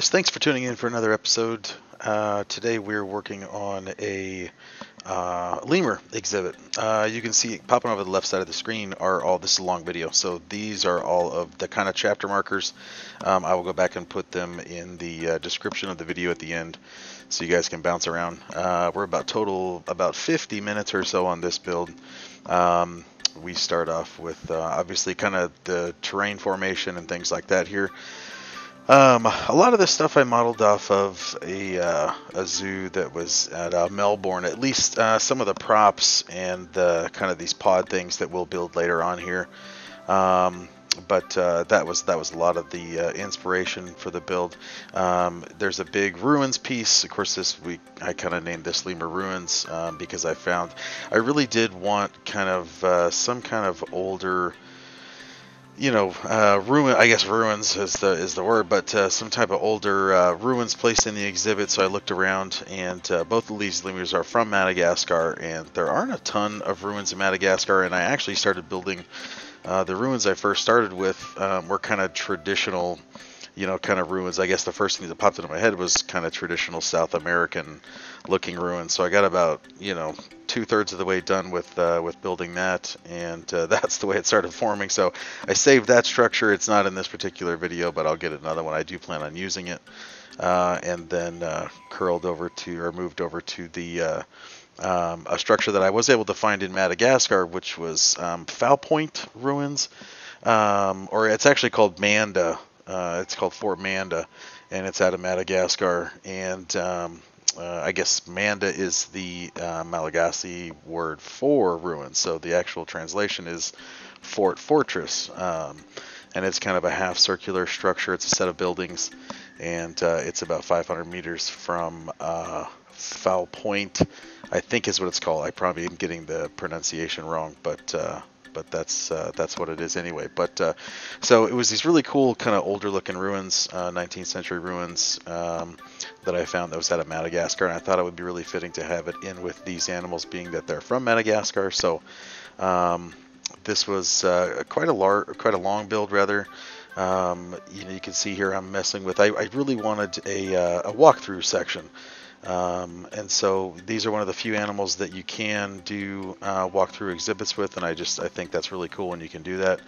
Guys, thanks for tuning in for another episode. Uh, today we're working on a uh, lemur exhibit. Uh, you can see popping over the left side of the screen are all this is a long video, so these are all of the kind of chapter markers. Um, I will go back and put them in the uh, description of the video at the end, so you guys can bounce around. Uh, we're about total about 50 minutes or so on this build. Um, we start off with uh, obviously kind of the terrain formation and things like that here. Um, a lot of this stuff I modeled off of a, uh, a zoo that was at uh, Melbourne. At least uh, some of the props and the kind of these pod things that we'll build later on here. Um, but uh, that was that was a lot of the uh, inspiration for the build. Um, there's a big ruins piece. Of course, this we I kind of named this Lemur Ruins um, because I found I really did want kind of uh, some kind of older you know, uh, ruin. I guess ruins is the is the word, but uh, some type of older uh, ruins placed in the exhibit. So I looked around, and uh, both of these lemurs are from Madagascar, and there aren't a ton of ruins in Madagascar. And I actually started building uh, the ruins I first started with um, were kind of traditional you know, kind of ruins. I guess the first thing that popped into my head was kind of traditional South American looking ruins. So I got about, you know, two thirds of the way done with uh, with building that, and uh, that's the way it started forming. So I saved that structure. It's not in this particular video, but I'll get another one. I do plan on using it, uh, and then uh, curled over to or moved over to the. Uh, um, a structure that I was able to find in Madagascar, which was um, Foulpointe ruins, um, or it's actually called Manda uh, it's called Fort Manda, and it's out of Madagascar. And um, uh, I guess Manda is the uh, Malagasy word for ruins. So the actual translation is Fort Fortress. Um, and it's kind of a half circular structure. It's a set of buildings, and uh, it's about 500 meters from uh, Foulpointe, I think is what it's called. I probably am getting the pronunciation wrong, but uh, but that's uh, that's what it is anyway. But uh, so it was these really cool kind of older looking ruins, uh, 19th century ruins um, that I found that was out of Madagascar, and I thought it would be really fitting to have it in with these animals, being that they're from Madagascar. So um, this was uh, quite a large, quite a long build rather. Um, you know, you can see here I'm messing with. I, I really wanted a, uh, a walkthrough section. Um, and so these are one of the few animals that you can do uh, walkthrough exhibits with, and I just I think that's really cool when you can do that.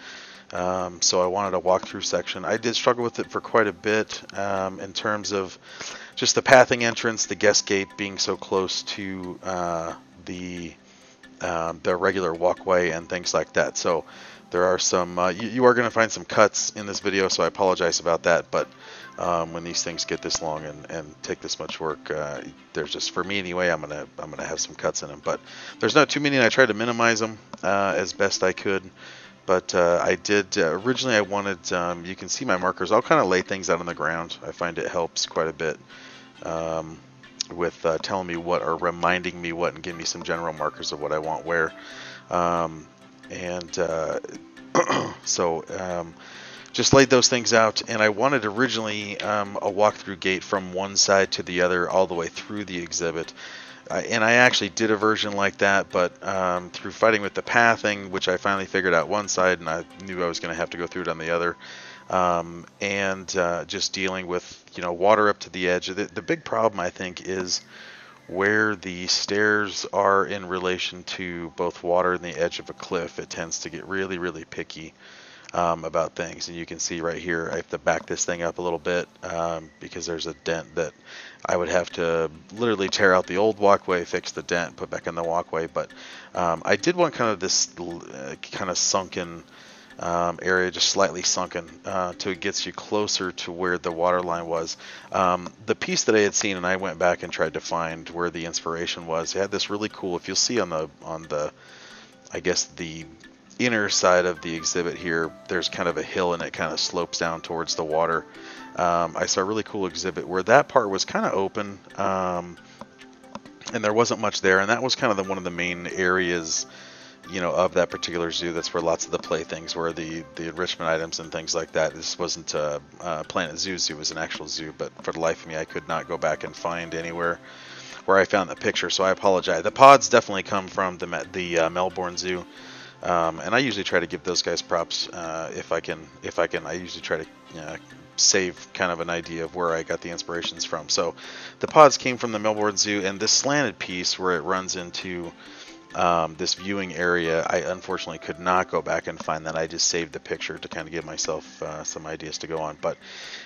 Um, so I wanted a walkthrough section. I did struggle with it for quite a bit um, in terms of just the pathing entrance, the guest gate being so close to uh, the um, the regular walkway and things like that. So there are some uh, you, you, are going to find some cuts in this video, so I apologize about that. But um, when these things get this long and, and take this much work. Uh, there's just for me anyway. I'm gonna I'm gonna have some cuts in them, but there's not too many. and I tried to minimize them uh, as best I could. But uh, I did uh, originally. I wanted. Um, you can see my markers. I'll kind of lay things out on the ground. I find it helps quite a bit um, with uh, telling me what or reminding me what and giving me some general markers of what I want where. Um, and uh, so um, just laid those things out and I wanted originally um, a walkthrough gate from one side to the other all the way through the exhibit. Uh, and I actually did a version like that but um, through fighting with the pathing which I finally figured out one side and I knew I was going to have to go through it on the other. Um, and uh, just dealing with you know water up to the edge. The, the big problem I think is where the stairs are in relation to both water and the edge of a cliff it tends to get really really picky um, about things. And you can see right here, I have to back this thing up a little bit um, because there's a dent that I would have to literally tear out the old walkway, fix the dent, put back in the walkway. But um, I did want kind of this uh, kind of sunken um, area, just slightly sunken, uh, to it gets you closer to where the water line was. Um, the piece that I had seen, and I went back and tried to find where the inspiration was. It had this really cool. If you'll see on the on the, I guess the inner side of the exhibit here, there's kind of a hill and it kind of slopes down towards the water. Um, I saw a really cool exhibit where that part was kind of open um, and there wasn't much there. And that was kind of the, one of the main areas, you know, of that particular zoo. That's where lots of the playthings were, the, the enrichment items and things like that. This wasn't a, Planet Zoo zoo, it was an actual zoo. But for the life of me, I could not go back and find anywhere where I found the picture. So I apologize. The pods definitely come from the, the uh, Melbourne Zoo. Um, and I usually try to give those guys props uh, if I can. If I can, I usually try to save kind of an idea of where I got the inspirations from. So the pods came from the Melbourne Zoo, and this slanted piece where it runs into um, this viewing area, I unfortunately could not go back and find that. I just saved the picture to kind of give myself uh, some ideas to go on. But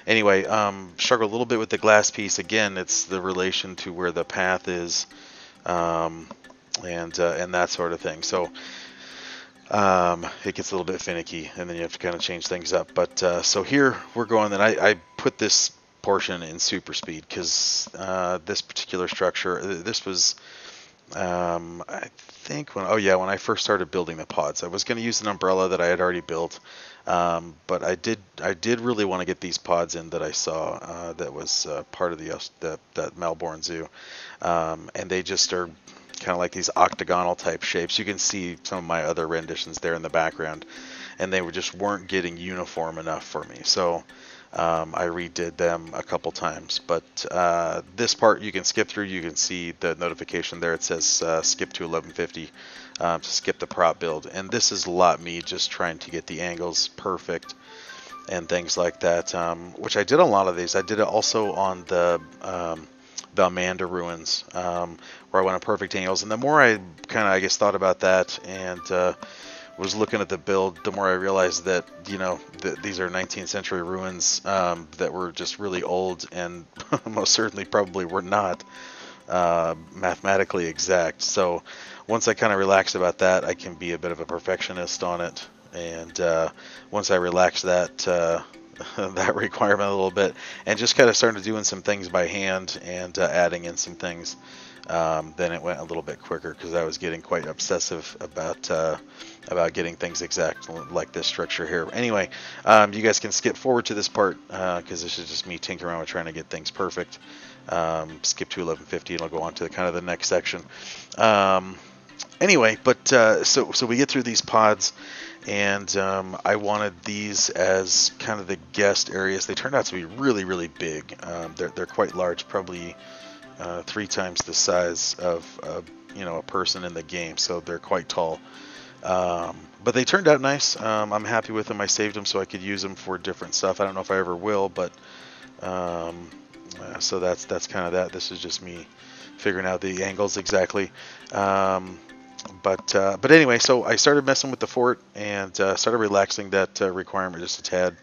anyway, um, struggle a little bit with the glass piece. Again, it's the relation to where the path is, um, and uh, and that sort of thing. So um, it gets a little bit finicky, and then you have to kind of change things up. But uh, so here we're going. Then I, I put this portion in super speed because uh, this particular structure, this was um, I think when oh yeah when I first started building the pods I was going to use an umbrella that I had already built um, but I did I did really want to get these pods in that I saw uh, that was uh, part of the that, that Melbourne Zoo um, and they just are kind of like these octagonal type shapes you can see some of my other renditions there in the background and they were just weren't getting uniform enough for me so um, I redid them a couple times, but uh, this part you can skip through. You can see the notification there. It says uh, skip to 1150 um, to skip the prop build. And this is a lot me just trying to get the angles perfect and things like that, um, which I did a lot of these. I did it also on the um, the Amanda ruins, um, where I went on perfect angles. And the more I kind of, I guess, thought about that and uh, was looking at the build, the more I realized that you know th- these are 19th century ruins um, that were just really old and most certainly probably were not uh, mathematically exact. So once I kind of relaxed about that, I can be a bit of a perfectionist on it. And uh, once I relax that uh, that requirement a little bit, and just kind of started doing some things by hand and uh, adding in some things um, then it went a little bit quicker because I was getting quite obsessive about uh, about getting things exact like this structure here. Anyway, um, you guys can skip forward to this part because uh, this is just me tinkering around with trying to get things perfect. Um, skip to 1150 and I'll go on to the, kind of the next section. Um, anyway, but uh, so so we get through these pods and um, I wanted these as kind of the guest areas. They turned out to be really, really big. Um, they're, they're quite large, probably uh, three times the size of you know a person in the game, so they're quite tall. Um, but they turned out nice. Um, I'm happy with them. I saved them so I could use them for different stuff. I don't know if I ever will, but um, uh, so that's that's kind of that. This is just me figuring out the angles exactly. Um, but uh, but anyway, so I started messing with the fort and uh, started relaxing that uh, requirement just a tad.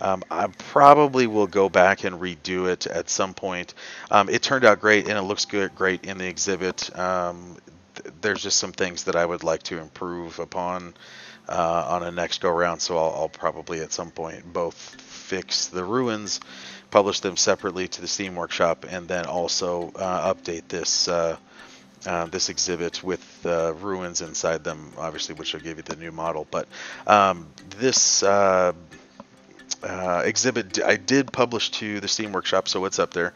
Um, I probably will go back and redo it at some point. Um, it turned out great and it looks good, great in the exhibit. Um, th- there's just some things that I would like to improve upon uh, on a next go round. So I'll, I'll, probably at some point both fix the ruins, publish them separately to the Steam Workshop, and then also uh, update this. Uh, this exhibit with uh, ruins inside them, obviously, which will give you the new model. But um, this uh, uh, exhibit I did publish to the Steam Workshop, so it's up there.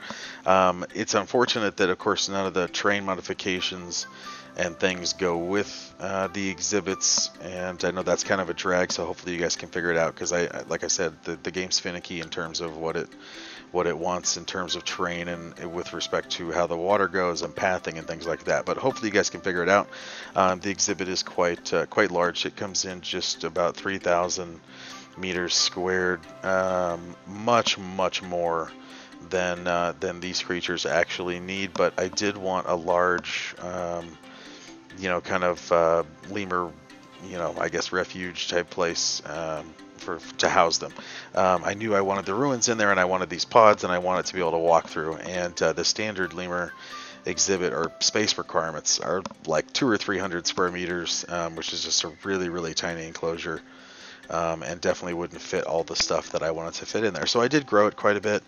Um, it's unfortunate that, of course, none of the train modifications and things go with uh, the exhibits, and I know that's kind of a drag. So hopefully you guys can figure it out because I, like I said, the, the game's finicky in terms of what it what it wants in terms of terrain and with respect to how the water goes and pathing and things like that. But hopefully you guys can figure it out. Um, the exhibit is quite uh, quite large. It comes in just about 3,000 meters squared, um, much much more than uh, than these creatures actually need. But I did want a large, um, you know, kind of uh, lemur, you know, I guess refuge type place um, for to house them. Um, I knew I wanted the ruins in there, and I wanted these pods, and I wanted to be able to walk through. And uh, the standard lemur exhibit or space requirements are like two or three hundred square meters, um, which is just a really really tiny enclosure um, and definitely wouldn't fit all the stuff that I wanted to fit in there. So I did grow it quite a bit.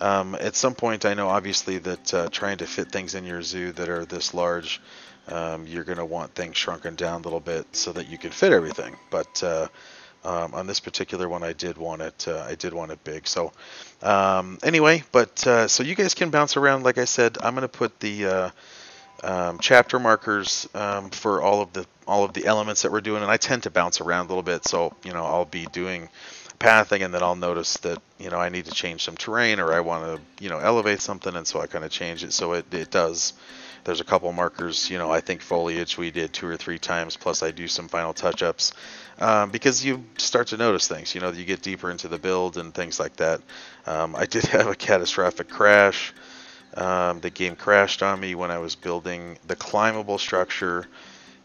Um, at some point, I know obviously that uh, trying to fit things in your zoo that are this large, um, you're going to want things shrunken down a little bit so that you can fit everything. But uh, um, on this particular one, I did want it. Uh, I did want it big. So um, anyway, but uh, so you guys can bounce around. Like I said, I'm going to put the uh, um, chapter markers um, for all of the all of the elements that we're doing, and I tend to bounce around a little bit. So you know, I'll be doing pathing, and then I'll notice that you know I need to change some terrain, or I want to you know elevate something, and so I kind of change it so it it does there's a couple markers, you know, I think foliage we did two or three times, plus I do some final touch-ups um, because you start to notice things. You know, you get deeper into the build and things like that. Um, I did have a catastrophic crash. Um, the game crashed on me when I was building the climbable structure,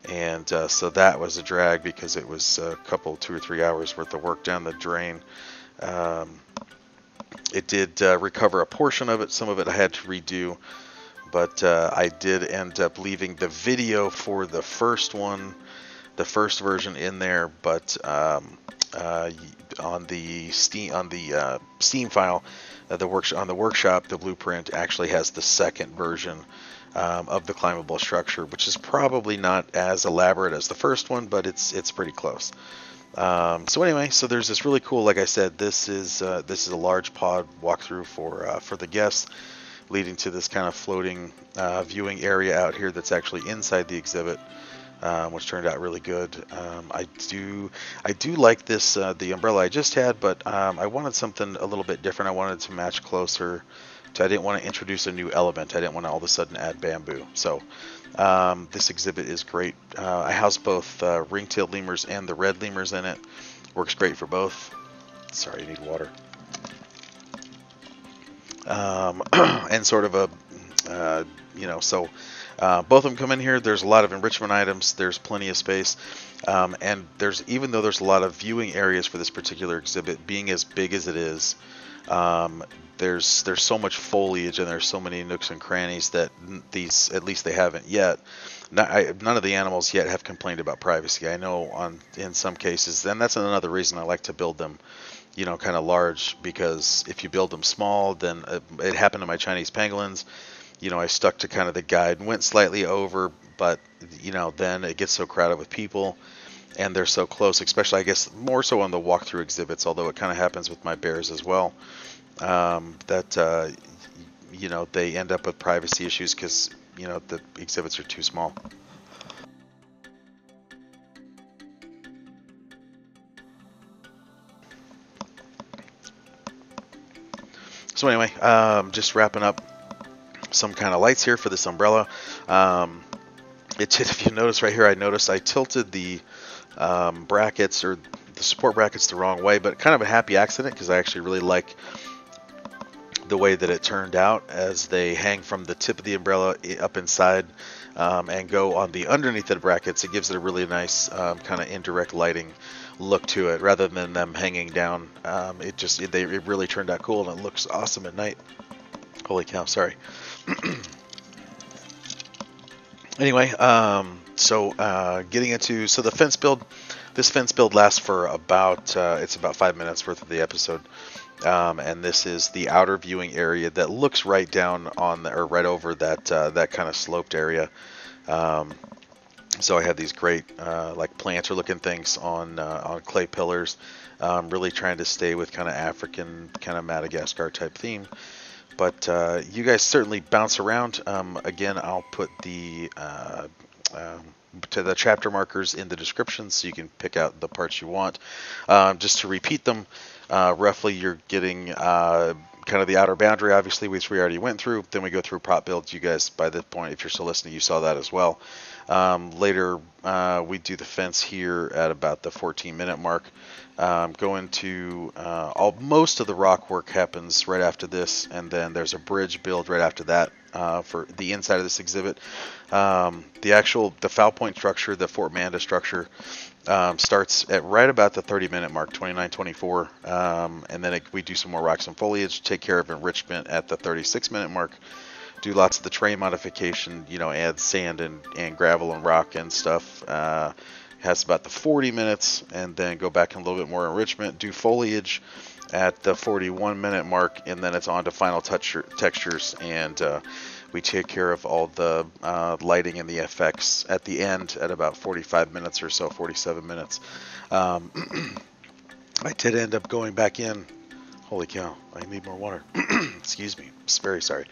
and uh, so that was a drag because it was a couple, two or three hours worth of work down the drain. Um, it did uh, recover a portion of it. Some of it I had to redo, but uh, I did end up leaving the video for the first one, the first version in there. But um, uh, on the Steam on the uh, Steam file, uh, the work on the workshop, the blueprint actually has the second version. Um, of the climbable structure, which is probably not as elaborate as the first one, but it's it's pretty close. Um, so anyway, so there's this really cool, like I said, this is uh, this is a large pod walkthrough for uh, for the guests, leading to this kind of floating uh, viewing area out here that's actually inside the exhibit, um, which turned out really good. Um, I do I do like this uh, the umbrella I just had, but um, I wanted something a little bit different. I wanted to match closer. To, I didn't want to introduce a new element. I didn't want to all of a sudden add bamboo. So um, this exhibit is great. Uh, I house both uh, ring-tailed lemurs and the red lemurs in it. Works great for both. Sorry, you need water. Um, and sort of a, uh, you know, so uh, both of them come in here. There's a lot of enrichment items. There's plenty of space. Um, and there's even though there's a lot of viewing areas for this particular exhibit, being as big as it is, um, there's there's so much foliage and there's so many nooks and crannies that these at least they haven't yet. Not, I, none of the animals yet have complained about privacy. I know on in some cases, and that's another reason I like to build them, you know, kind of large because if you build them small, then uh, it happened to my Chinese pangolins. You know, I stuck to kind of the guide and went slightly over, but you know, then it gets so crowded with people and they're so close, especially I guess more so on the walkthrough exhibits, although it kind of happens with my bears as well um, that uh, you know they end up with privacy issues because you know the exhibits are too small. So anyway, um, just wrapping up some kind of lights here for this umbrella. Um, it did, if you notice right here, I noticed I tilted the um, brackets or the support brackets the wrong way, but kind of a happy accident because I actually really like the way that it turned out as they hang from the tip of the umbrella up inside um, and go on the underneath of the brackets. It gives it a really nice um, kind of indirect lighting look to it rather than them hanging down. Um, it just it, they, it really turned out cool and it looks awesome at night. Holy cow! Sorry. anyway, um, so uh, getting into so the fence build. This fence build lasts for about uh, it's about five minutes worth of the episode. Um, and this is the outer viewing area that looks right down on the, or right over that uh, that kind of sloped area. Um, so I have these great uh, like planter looking things on uh, on clay pillars. Um, really trying to stay with kind of African kind of Madagascar type theme. But uh, you guys certainly bounce around. Um, again, I'll put the uh, um, to the chapter markers in the description so you can pick out the parts you want. Um, just to repeat them, uh, roughly you're getting uh, kind of the outer boundary, obviously, which we already went through. Then we go through prop builds. You guys, by this point, if you're still listening, you saw that as well. Um, later, uh, we do the fence here at about the 14 minute mark. Um, go into uh, all most of the rock work happens right after this, and then there's a bridge build right after that uh, for the inside of this exhibit. Um, the actual the Foulpointe structure, the Fort Manda structure, um, starts at right about the 30 minute mark, 29:24, um, and then it, we do some more rocks and foliage, take care of enrichment at the 36 minute mark, do lots of the terrain modification, you know, add sand and, and gravel and rock and stuff. Uh, has about the 40 minutes, and then go back in a little bit more enrichment, do foliage at the 41 minute mark, and then it's on to final touch textures and uh, we take care of all the uh, lighting and the effects at the end at about 45 minutes or so, 47 minutes. Um, I did end up going back in. Holy cow, I need more water. Excuse me, very sorry.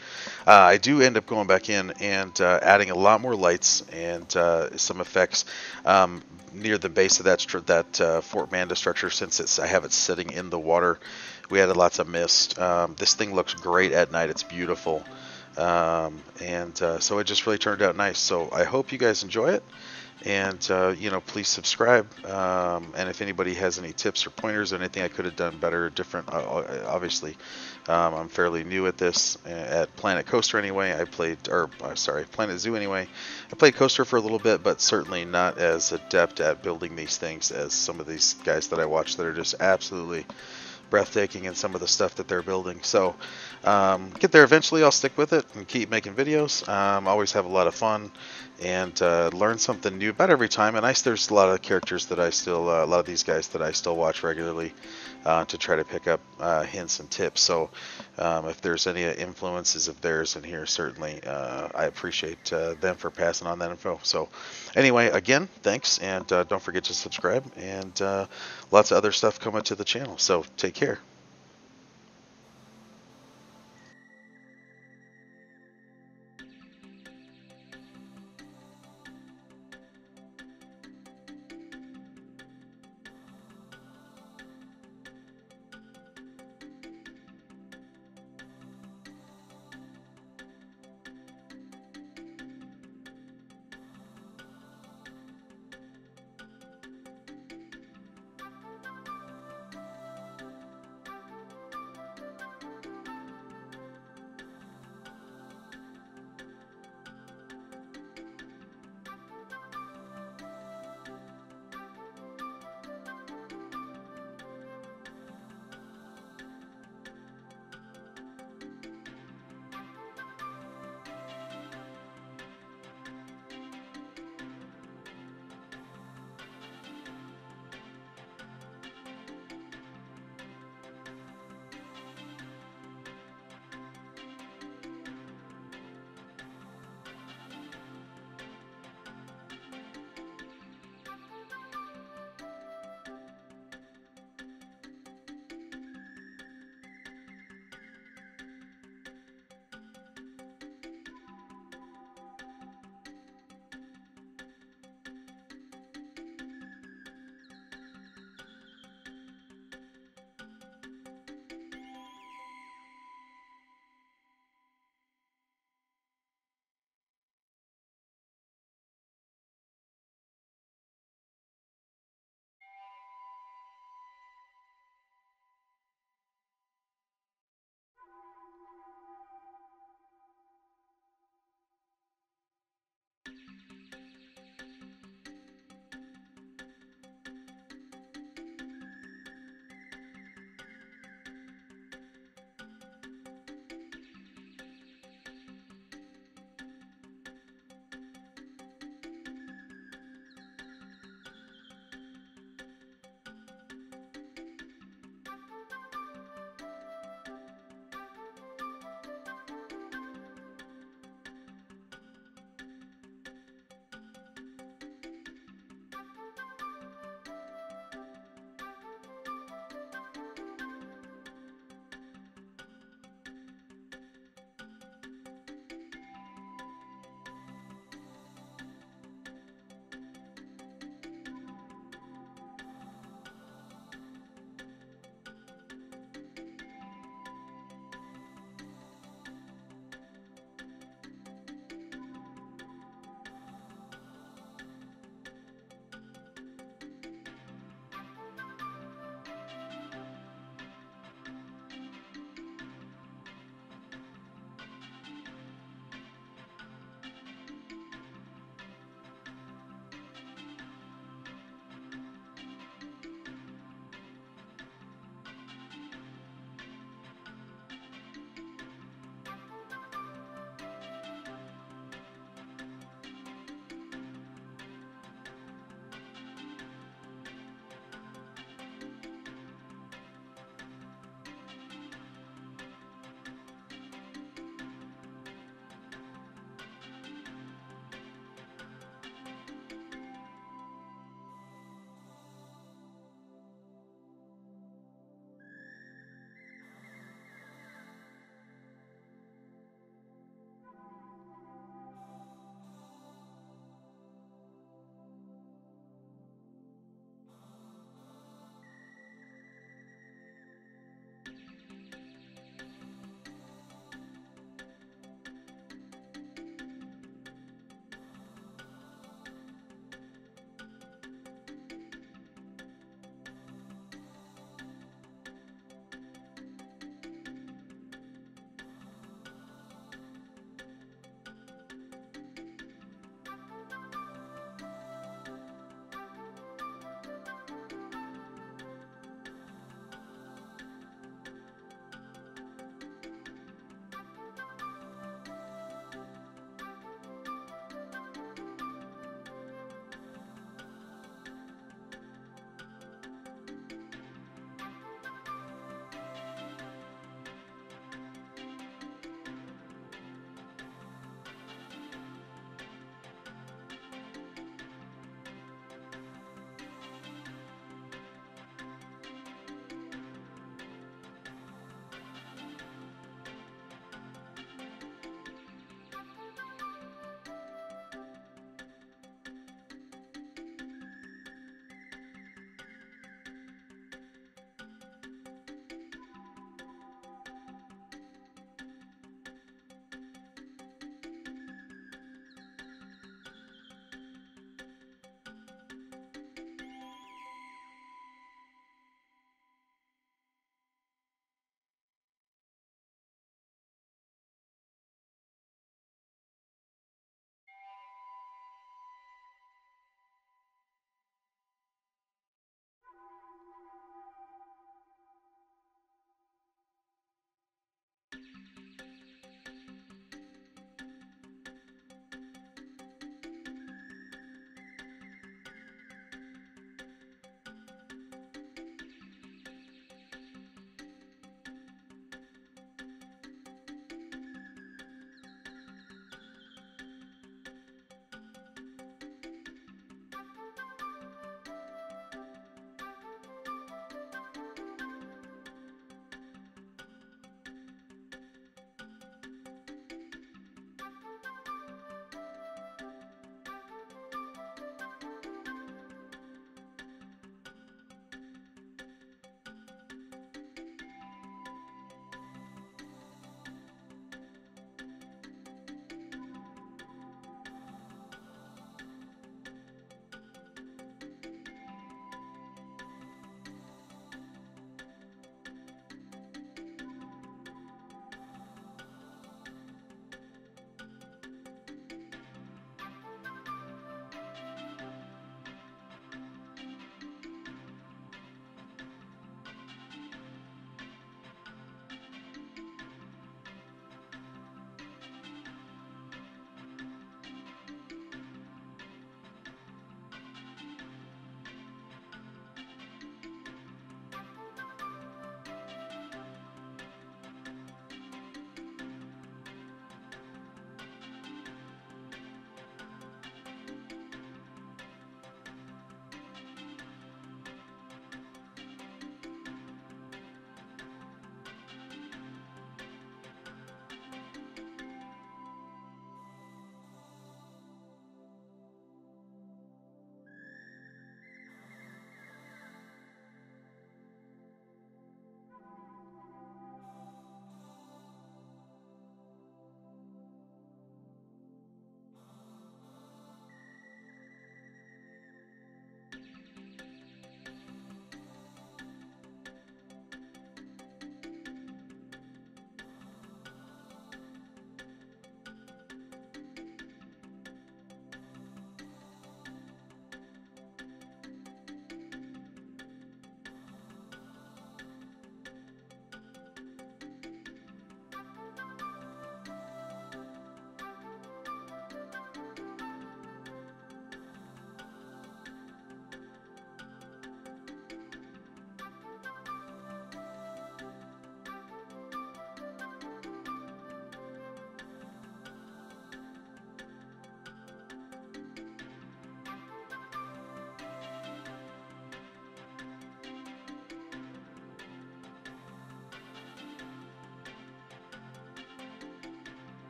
Uh, I do end up going back in and uh, adding a lot more lights and uh, some effects. Um, near the base of that that uh, Fort Manda structure, since it's I have it sitting in the water, we added lots of mist. Um, this thing looks great at night. It's beautiful. Um, and uh, so it just really turned out nice. So I hope you guys enjoy it and uh, you know please subscribe um, and if anybody has any tips or pointers or anything i could have done better or different uh, uh obviously um, i'm fairly new at this uh, at planet coaster anyway. I played or uh, sorry planet zoo anyway. I played coaster for a little bit but certainly not as adept at building these things as some of these guys that i watch that are just absolutely breathtaking in some of the stuff that they're building. So um, get there eventually. I'll stick with it and keep making videos. Um, always have a lot of fun and uh, learn something new about every time. And I there's a lot of characters that I still uh, a lot of these guys that I still watch regularly uh, to try to pick up uh, hints and tips. So um, if there's any influences of theirs in here, certainly uh, I appreciate uh, them for passing on that info. So anyway, again, thanks, and don't forget to subscribe and lots of other stuff coming to the channel. So take care.